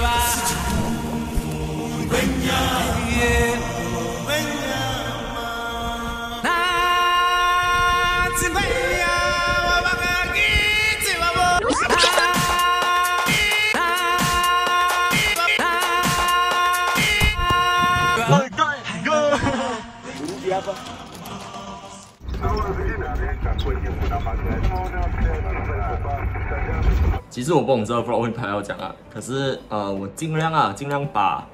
わ其实我不懂这个 vlog 会拍要讲啊，可是呃，我尽量啊，尽量把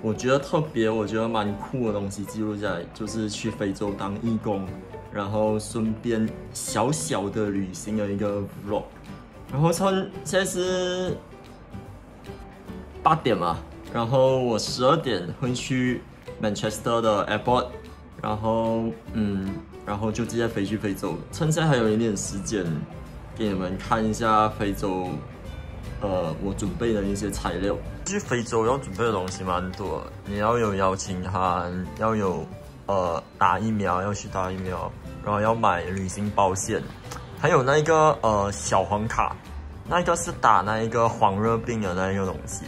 我觉得特别、我觉得蛮酷的东西记录下来，就是去非洲当义工，然后顺便小小的旅行的一个 vlog。然后趁现在是八点嘛，然后我十二点会去 Manchester 的 airport，然后嗯，然后就直接飞去非洲，趁现在还有一点时间。给你们看一下非洲，呃，我准备的一些材料。去非洲要准备的东西蛮多，你要有邀请函，要有呃打疫苗，要去打疫苗，然后要买旅行保险，还有那一个呃小黄卡，那一个是打那一个黄热病的那一个东西，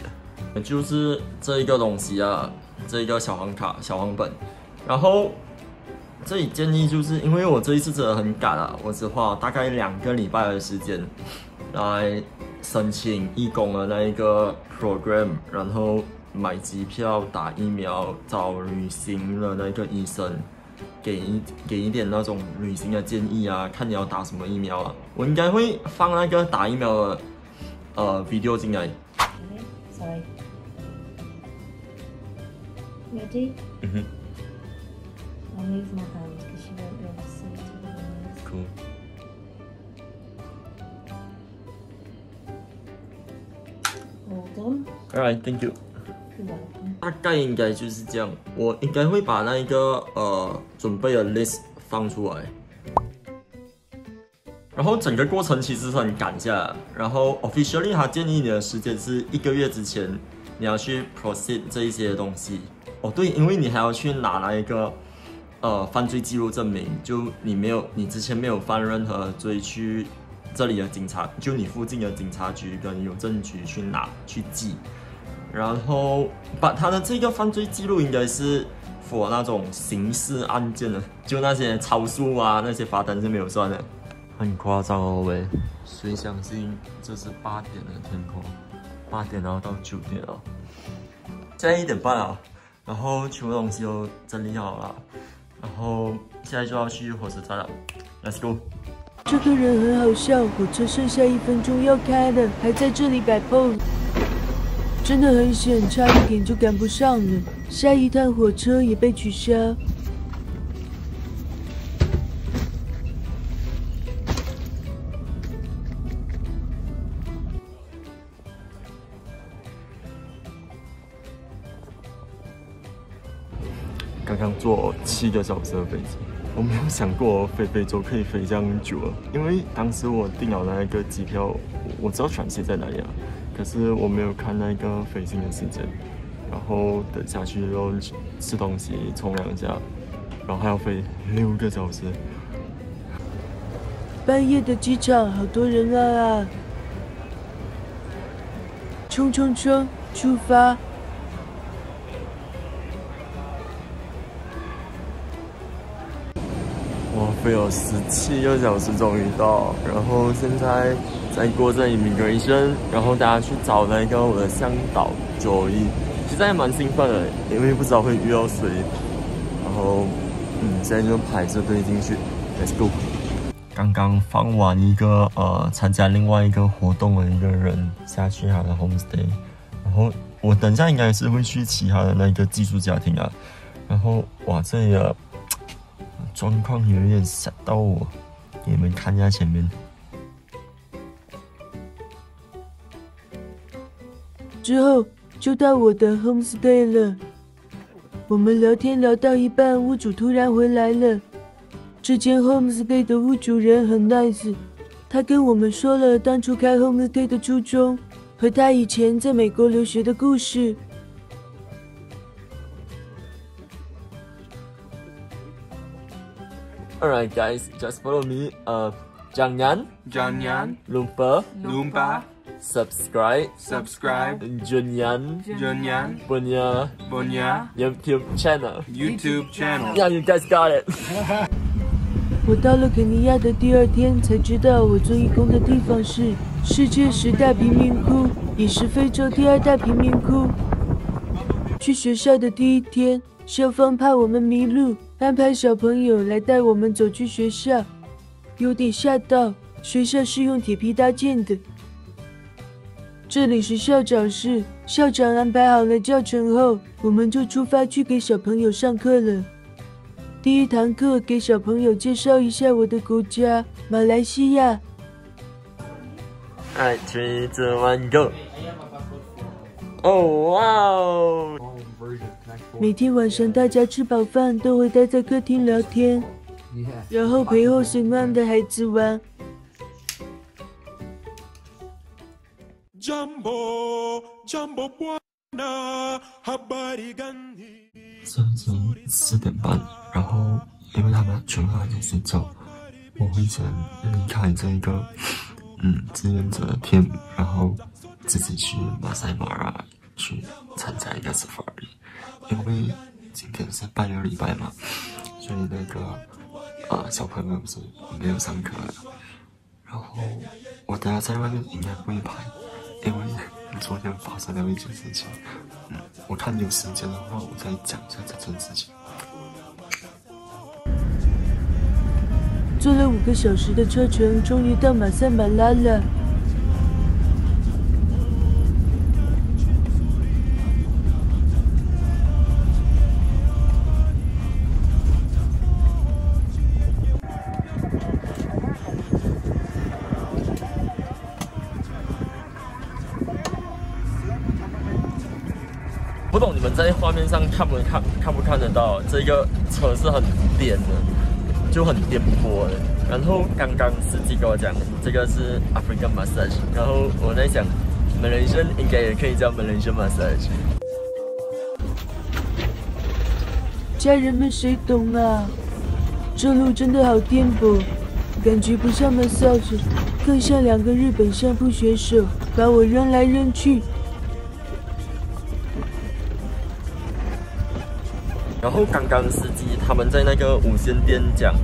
就是这一个东西啊，这一个小黄卡、小黄本，然后。这里建议就是因为我这一次真的很赶啊，我只花大概两个礼拜的时间来申请义工的那一个 program，然后买机票、打疫苗、找旅行的那个医生，给一给一点那种旅行的建议啊，看你要打什么疫苗啊。我应该会放那个打疫苗的呃 video 进来。Sorry. Ready? 嗯哼。Cool. Alright, thank you. 大概应该就是这样，我应该会把那一个呃准备的 list 放出来。然后整个过程其实是很赶下来，然后 officially 他建议你的时间是一个月之前你要去 proceed 这一些东西。哦对，因为你还要去拿那一个呃犯罪记录证明，就你没有你之前没有犯任何罪，去这里的警察就你附近的警察局跟邮政局去拿去寄。然后把他的这个犯罪记录应该是 for 那种刑事案件的，就那些超速啊那些罚单是没有算的，很夸张哦喂！谁相信这是八点的天空？八点然后到九点哦，现在一点半啊，然后全部东西都整理好了，然后现在就要去火车站了，Let's go！这个人很好笑，火车剩下一分钟要开了，还在这里摆 pose，真的很险，差一点就赶不上了。下一趟火车也被取消。刚坐七个小时的飞机，我没有想过飞非洲可以飞这样久了。因为当时我订了那个机票，我知道转机在哪里啊，可是我没有看那个飞行的时间。然后等下去又吃东西、冲凉一下，然后还要飞六个小时。半夜的机场好多人啊！冲冲冲，出发！有十七个小时终于到，然后现在在过这 immigration，然后大家去找那个我的向导 Joey，其实还蛮兴奋的，因为不知道会遇到谁。然后，嗯，现在就排着队进去，Let's go。刚刚放完一个呃参加另外一个活动的一个人下去他的 homestay，然后我等一下应该是会去其他的那个寄宿家庭啊，然后哇这里的状况有点吓到我，给你们看一下前面。之后就到我的 homestay 了。我们聊天聊到一半，屋主突然回来了。这间 homestay 的屋主人很 nice，他跟我们说了当初开 homestay 的初衷和他以前在美国留学的故事。Alright guys, just follow me. Uh, Jiangnan, Jiangnan, Lumpur, Lumba, subscribe subscribe Junyan Junyan punya Bonya YouTube channel. YouTube channel. Yeah, you guys got it. 我到了肯尼亚的第二天，才知道我做义工的地方是世界十大贫民窟，也是非洲第二大贫民窟。去学校的第一天，校方怕我们迷路， 安排小朋友来带我们走去学校，有点吓到。学校是用铁皮搭建的。这里是校长室，校长安排好了教程后，我们就出发去给小朋友上课了。第一堂课给小朋友介绍一下我的国家——马来西亚。Alright, three, two, one, go. Oh wow! 每天晚上大家吃饱饭都会待在客厅聊天，然后陪后生们的孩子玩。已经四点半，然后因为他们全部还在睡觉，我会先离开这一个嗯志愿者的 team，然后自己去马赛马拉去参加一个 safari，因为今天是拜六礼拜嘛，所以那个呃小朋友是没有上课，然后我等下在外面应该不会拍，因为昨天发生了一件事情。嗯，我看你有时间的话，我再讲一下这件事情。坐了五个小时的车程，终于到马赛马拉了。不懂你们在画面上看不看看不看得到？这个车是很颠的，就很颠簸的。然后刚刚司机跟我讲，这个是 African massage，然后我在想，Malaysia 应该也可以叫 Malaysia massage。家人们谁懂啊？这路真的好颠簸，感觉不像 massage，更像两个日本相扑选手把我扔来扔去。然后刚刚司机他们在那个无线电讲，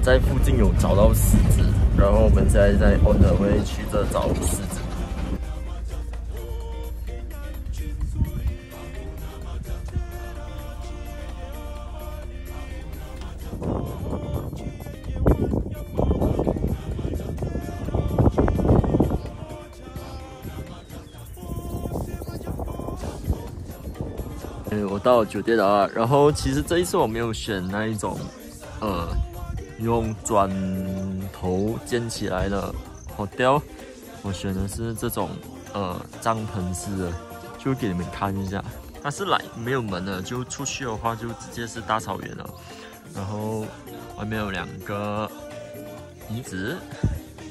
在附近有找到狮子，然后我们现在在 on the way 去这找狮子。到酒店了啊，然后其实这一次我没有选那一种，呃，用砖头建起来的 hotel，我选的是这种呃帐篷式的，就给你们看一下，它是来没有门的，就出去的话就直接是大草原了，然后外面有两个椅子，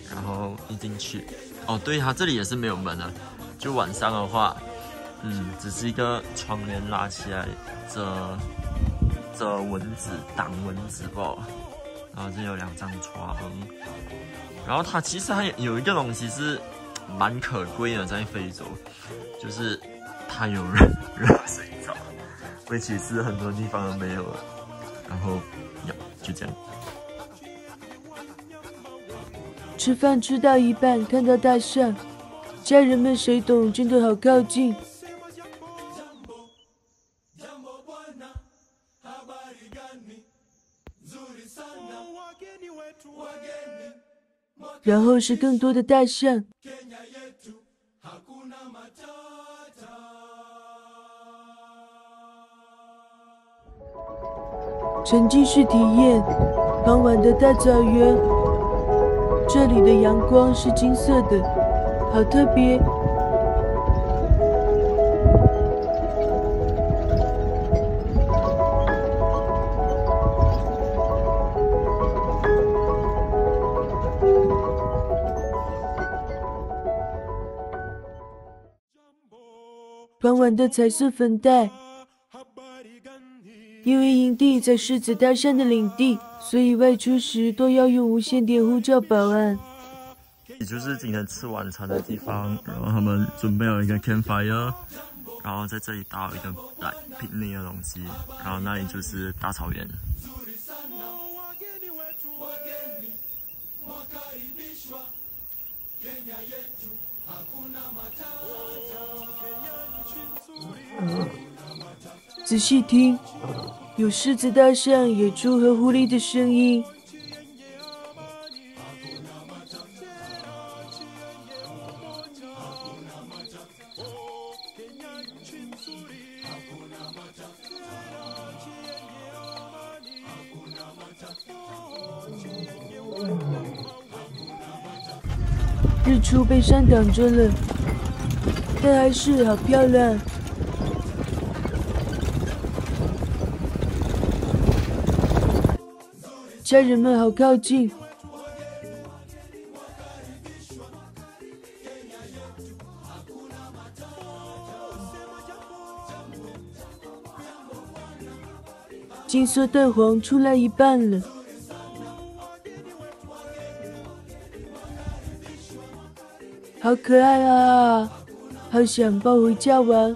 然后一进去，哦，对，它这里也是没有门的，就晚上的话。嗯，只是一个窗帘拉起来遮遮蚊子、挡蚊子吧。然后这有两张床，然后它其实还有一个东西是蛮可贵的，在非洲，就是它有热热水澡，which 其是很多地方都没有的。然后，呀，就这样。吃饭吃到一半，看到大象，家人们谁懂？真的好靠近。然后是更多的大象。沉浸式体验，傍晚的大草原，这里的阳光是金色的，好特别。的彩色粉带，因为营地在狮子大山的领地，所以外出时都要用无线电呼叫保安。也就是今天吃晚餐的地方，然后他们准备了一个 campfire，然后在这里搭一个来 picnic 的东西，然后那里就是大草原。仔细听，有狮子、大象、野猪和狐狸的声音。上挡着了，但还是好漂亮。家人们好靠近，金色蛋黄出来一半了，好可爱啊！好想抱回家玩。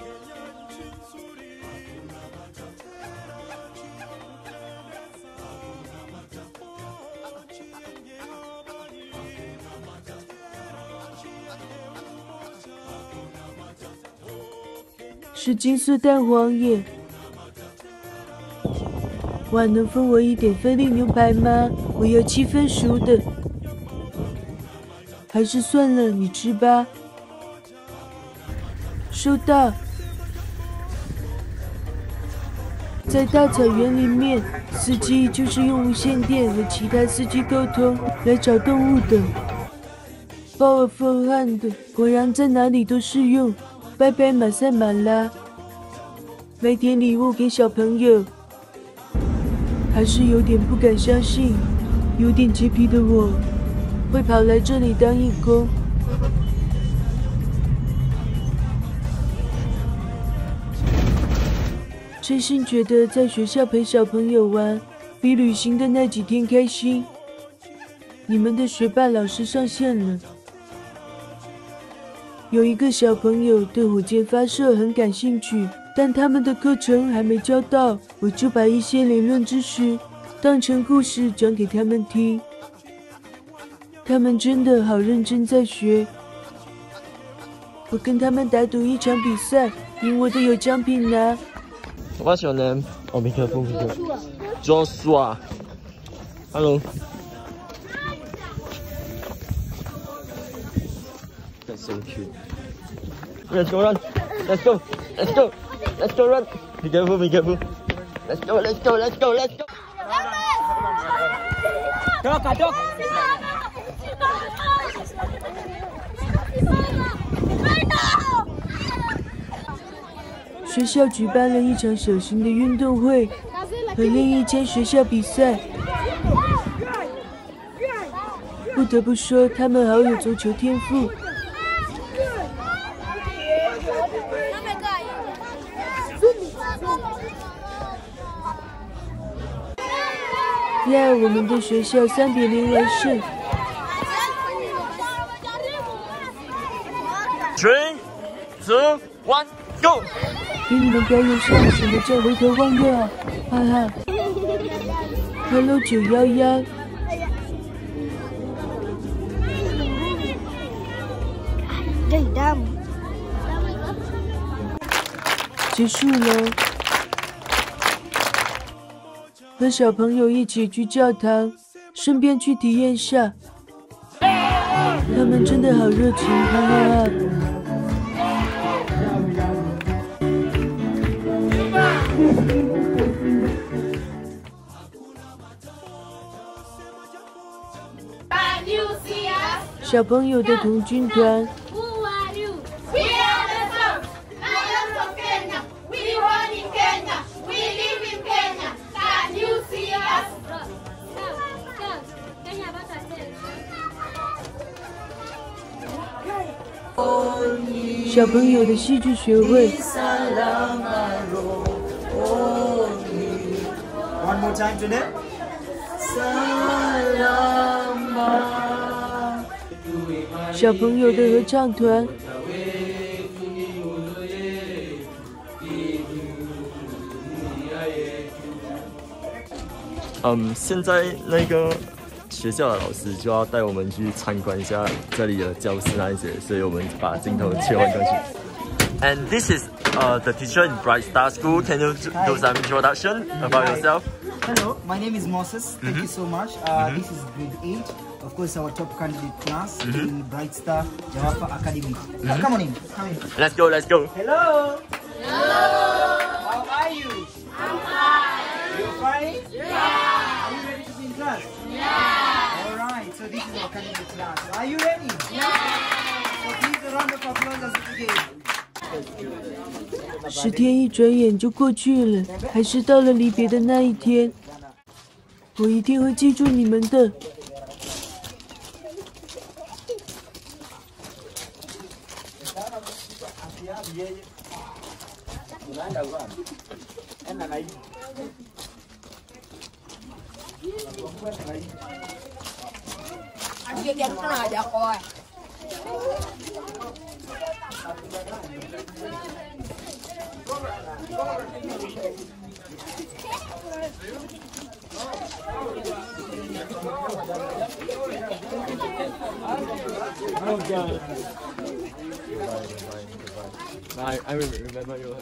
是金色蛋黄耶！哇，能分我一点菲力牛排吗？我要七分熟的。还是算了，你吃吧。收到。在大草原里面，司机就是用无线电和其他司机沟通来找动物的。包尔风汉的，果然在哪里都适用。拜拜，马赛马拉。买点礼物给小朋友，还是有点不敢相信，有点洁癖的我，会跑来这里当义工。真心觉得在学校陪小朋友玩，比旅行的那几天开心。你们的学霸老师上线了。有一个小朋友对火箭发射很感兴趣，但他们的课程还没教到，我就把一些理论知识当成故事讲给他们听。他们真的好认真在学。我跟他们打赌一场比赛，赢我的有奖品拿。What's your name? Oh, be careful, be careful. Joshua. Hello. That's so cute. Let's go run. Let's go. Let's go. Let's go run. Be careful, be careful. Let's go, let's go, let's go, let's go. 学校举办了一场小型的运动会和另一间学校比赛。不得不说，他们好有足球天赋。呀，我们的学校三比零完胜。Three, two, one, go. 给你们表演上什么叫回头望月啊！哈哈。Hello 九幺幺，结束了。和小朋友一起去教堂，顺便去体验下。他们真的好热情，哈哈哈。小朋友的童军团，小朋友的戏剧学会。Time to name. 小朋友的合唱团。嗯，现在那个学校的老师就要带我们去参观一下这里的教室那一些，所以我们把镜头切换过去。And this is uh, the teacher in Bright Star School. Can you do some introduction about yourself? Hello, my name is Moses. Thank you so much. Uh, This is grade 8. Of course, our top candidate class in Bright Star Jawapa Academy. Uh, come on in. Come in. Let's go, let's go. Hello. Hello. How are you? I'm fine. You're fine? Yeah. Are you ready to be in class? Yeah. All right. So this is our candidate class. Are you ready? Yeah. So please a round of applause as we begin. 十天一转眼就过去了，还是到了离别的那一天。我一定会记住你们的。Oh, God. I, I remember you.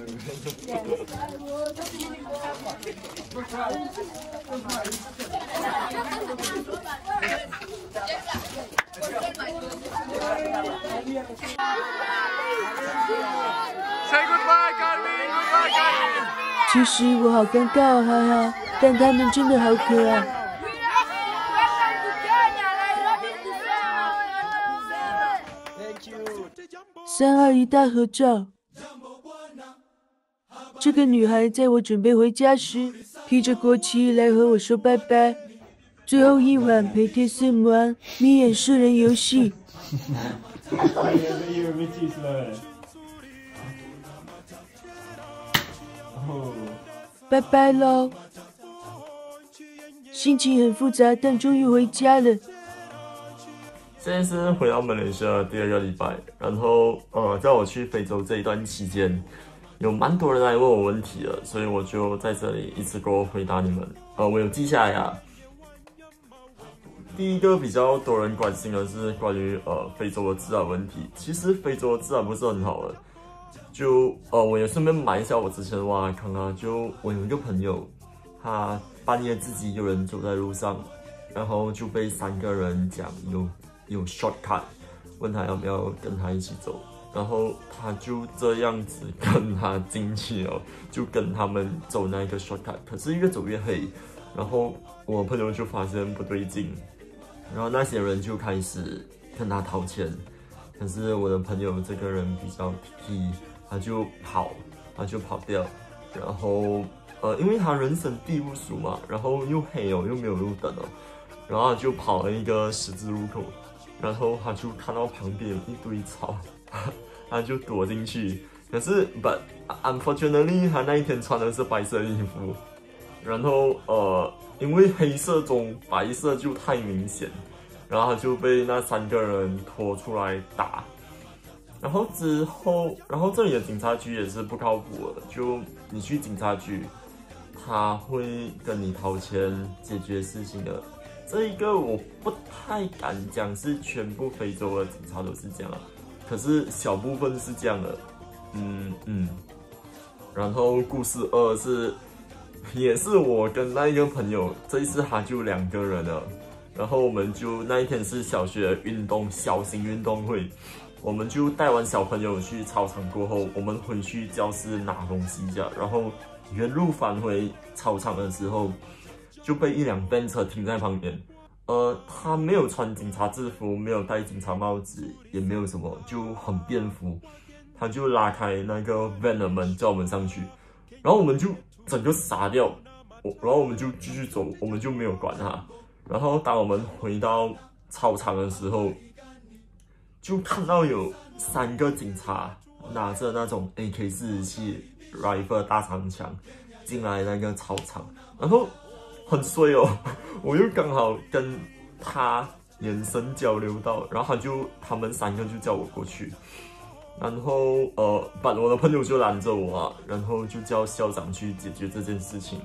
Say goodbye, Carmen. Goodbye, Carmen. 其实我好尴尬哦，哈哈，但他们真的好可爱。三二一大合照。这个女孩在我准备回家时，披着国旗来和我说拜拜。最后一晚陪贴四玩眯眼射人游戏。拜拜喽！心情很复杂，但终于回家了。现在是回到马来西亚的第二个礼拜，然后呃，在我去非洲这一段期间，有蛮多人来问我问题的，所以我就在这里一次过回答你们。呃，我有记下来啊。第一个比较多人关心的是关于呃非洲的治安问题。其实非洲的治安不是很好的，就呃我也顺便买一下我之前挖来看啊。就我有一个朋友，他半夜自己一个人走在路上，然后就被三个人讲有有 shortcut，问他要不要跟他一起走，然后他就这样子跟他进去哦，就跟他们走那个 shortcut，可是越走越黑，然后我朋友就发现不对劲，然后那些人就开始跟他掏钱，可是我的朋友这个人比较皮，他就跑，他就跑掉，然后呃，因为他人生地不熟嘛，然后又黑哦，又没有路灯哦，然后就跑了一个十字路口，然后他就看到旁边一堆草，他就躲进去。可是，but unfortunately，他那一天穿的是白色衣服，然后呃，因为黑色中白色就太明显，然后他就被那三个人拖出来打。然后之后，然后这里的警察局也是不靠谱的，就你去警察局，他会跟你掏钱解决事情的。这一个我不太敢讲是全部非洲的警察都是这样，可是小部分是这样的，嗯嗯。然后故事二是，也是我跟那一个朋友，这一次他就两个人了，然后我们就那一天是小学运动小型运动会，我们就带完小朋友去操场过后，我们回去教室拿东西一下，然后原路返回操场的时候，就被一辆便车停在旁边。呃，他没有穿警察制服，没有戴警察帽子，也没有什么，就很便服。他就拉开那个 van 的门，叫我们上去，然后我们就整个傻掉，我然后我们就继续走，我们就没有管他。然后当我们回到操场的时候，就看到有三个警察拿着那种 AK 四十七 rifle 大长枪进来那个操场，然后很衰哦，我又刚好跟他眼神交流到，然后他就他们三个就叫我过去，然后呃，把我的朋友就拦着我啊，然后就叫校长去解决这件事情。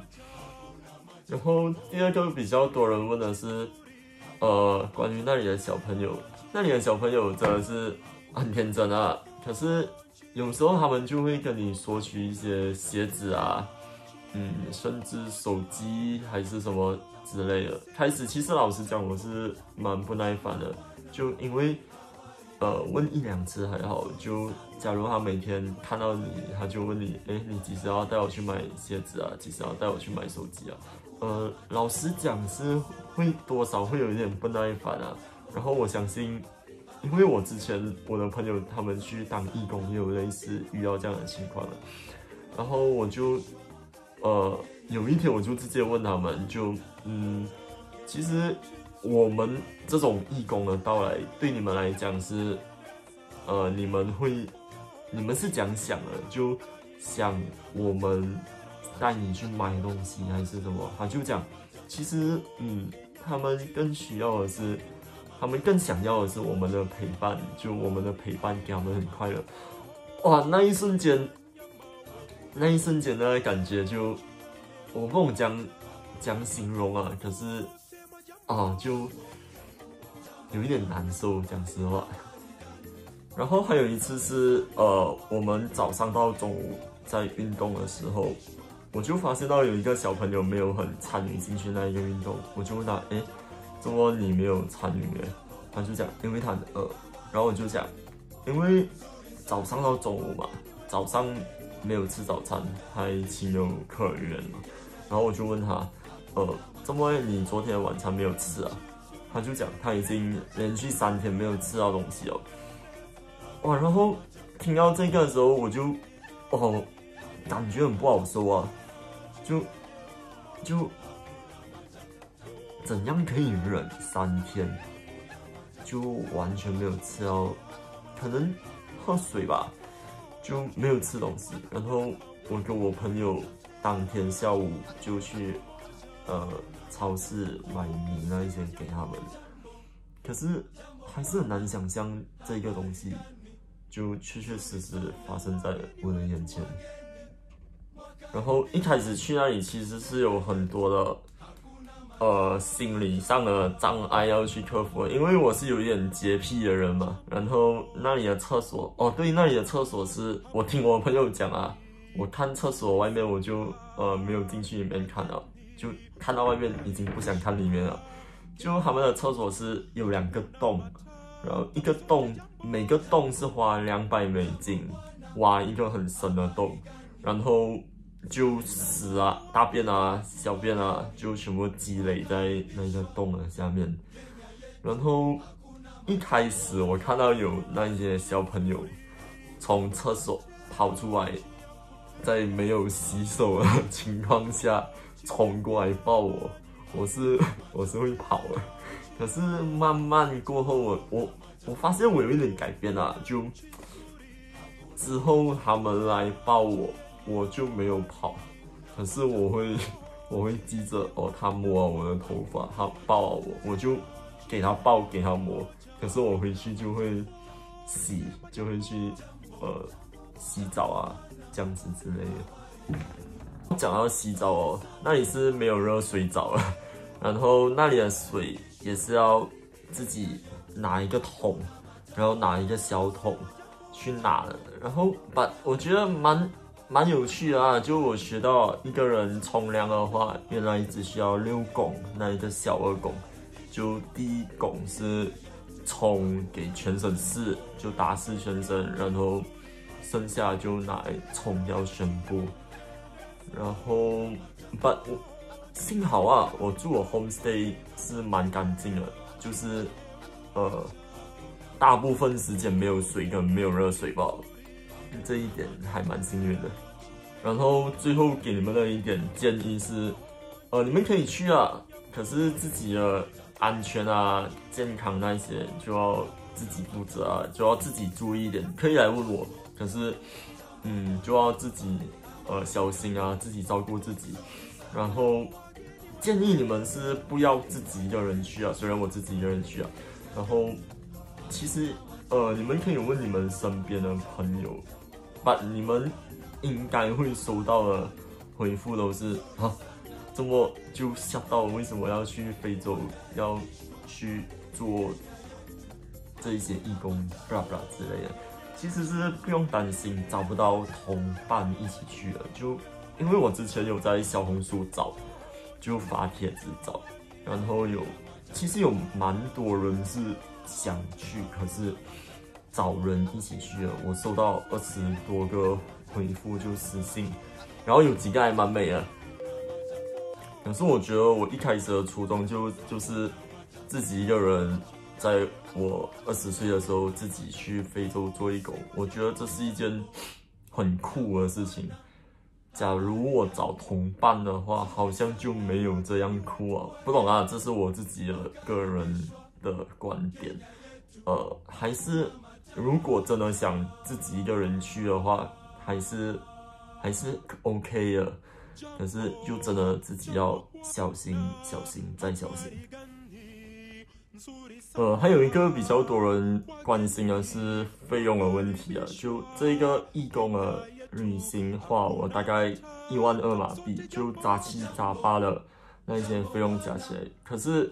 然后第二个比较多人问的是，呃，关于那里的小朋友，那里的小朋友真的是很天真啊，可是有时候他们就会跟你索取一些鞋子啊，嗯，甚至手机还是什么之类的。开始其实老实讲，我是蛮不耐烦的，就因为呃问一两次还好，就假如他每天看到你，他就问你，哎，你几时要带我去买鞋子啊？几时要带我去买手机啊？呃，老实讲是会多少会有一点不耐烦啊。然后我相信，因为我之前我的朋友他们去当义工也有类似遇到这样的情况了。然后我就，呃，有一天我就直接问他们，就嗯，其实我们这种义工的到来，对你们来讲是，呃，你们会，你们是讲想的，就想我们。带你去买东西还是什么？他就讲，其实，嗯，他们更需要的是，他们更想要的是我们的陪伴，就我们的陪伴给他们很快乐。哇，那一瞬间，那一瞬间的感觉就，我不懂讲讲形容啊，可是，啊，就有一点难受，讲实话。然后还有一次是，呃，我们早上到中午在运动的时候。我就发现到有一个小朋友没有很参与进去那一个运动，我就问他，哎，怎么你没有参与呢？他就讲，因为他很饿。然后我就讲，因为早上到中午嘛，早上没有吃早餐，还情有可原嘛。然后我就问他，呃，怎么你昨天晚餐没有吃啊？他就讲，他已经连续三天没有吃到东西哦。哇，然后听到这个的时候，我就，哦，感觉很不好受啊。就就怎样可以忍三天？就完全没有吃到，可能喝水吧，就没有吃东西。然后我跟我朋友当天下午就去呃超市买米那一些给他们，可是还是很难想象这个东西就确确实实发生在我的眼前。然后一开始去那里其实是有很多的，呃，心理上的障碍要去克服，因为我是有一点洁癖的人嘛。然后那里的厕所，哦，对，那里的厕所是我听我朋友讲啊，我看厕所外面我就呃没有进去里面看了，就看到外面已经不想看里面了。就他们的厕所是有两个洞，然后一个洞每个洞是花两百美金挖一个很深的洞，然后。就屎啊、大便啊、小便啊，就全部积累在那个洞的下面。然后一开始我看到有那些小朋友从厕所跑出来，在没有洗手的情况下冲过来抱我，我是我是会跑的。可是慢慢过后，我我我发现我有一点改变了，就之后他们来抱我。我就没有跑，可是我会，我会记着哦，他摸了我的头发，他抱我，我就给他抱，给他摸。可是我回去就会洗，就会去呃洗澡啊，这样子之类的。讲到洗澡哦，那里是没有热水澡了，然后那里的水也是要自己拿一个桶，然后拿一个小桶去拿的，然后把我觉得蛮。蛮有趣的啊！就我学到一个人冲凉的话，原来只需要六拱，那一个小二拱，就第一拱是冲给全身湿，就打湿全身，然后剩下就拿来冲掉全部。然后，but 我，幸好啊，我住的 homestay 是蛮干净的，就是呃，大部分时间没有水跟没有热水吧。这一点还蛮幸运的。然后最后给你们的一点建议是，呃，你们可以去啊，可是自己的安全啊、健康那些就要自己负责啊，就要自己注意一点。可以来问我，可是，嗯，就要自己呃小心啊，自己照顾自己。然后建议你们是不要自己一个人去啊，虽然我自己一个人去啊。然后其实呃，你们可以问你们身边的朋友，把你们应该会收到的回复都是 啊，这么就吓到为什么要去非洲，要去做这一些义工，blah blah 之类的。其实是不用担心找不到同伴一起去的，就因为我之前有在小红书找，就发帖子找，然后有其实有蛮多人是想去，可是找人一起去了。我收到二十多个回复，就私信，然后有几个还蛮美的。可是我觉得我一开始的初衷就就是自己一个人，在我二十岁的时候自己去非洲做义工，我觉得这是一件很酷的事情。假如我找同伴的话，好像就没有这样酷啊！不懂啊，这是我自己的个人的观点。呃，还是如果真的想自己一个人去的话，还是还是 OK 的。可是就真的自己要小心、小心再小心。呃，还有一个比较多人关心的是费用的问题啊，就这个义工的旅行花我大概一万二马币，就杂七杂八的那一些费用加起来。可是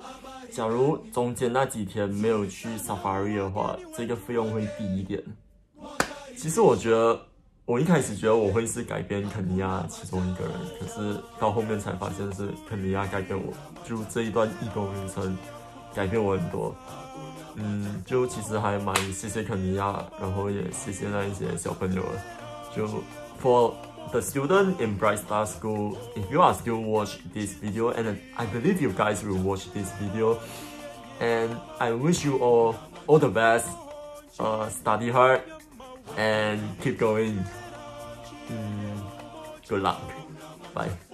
假如中间那几天没有去 safari 的话，这个费用会低一点。其实我觉得。我一开始觉得我会是改变肯尼亚其中一个人，可是到后面才发现是肯尼亚改变我，就这一段义工旅程改变我很多。嗯，就其实还蛮谢谢肯尼亚，然后也谢谢那一些小朋友。就 for the student in Bright Star School, if you are still watch this video, and I believe you guys will watch this video, and I wish you all all the best. Uh, study hard and keep going. Mm, good luck. Bye.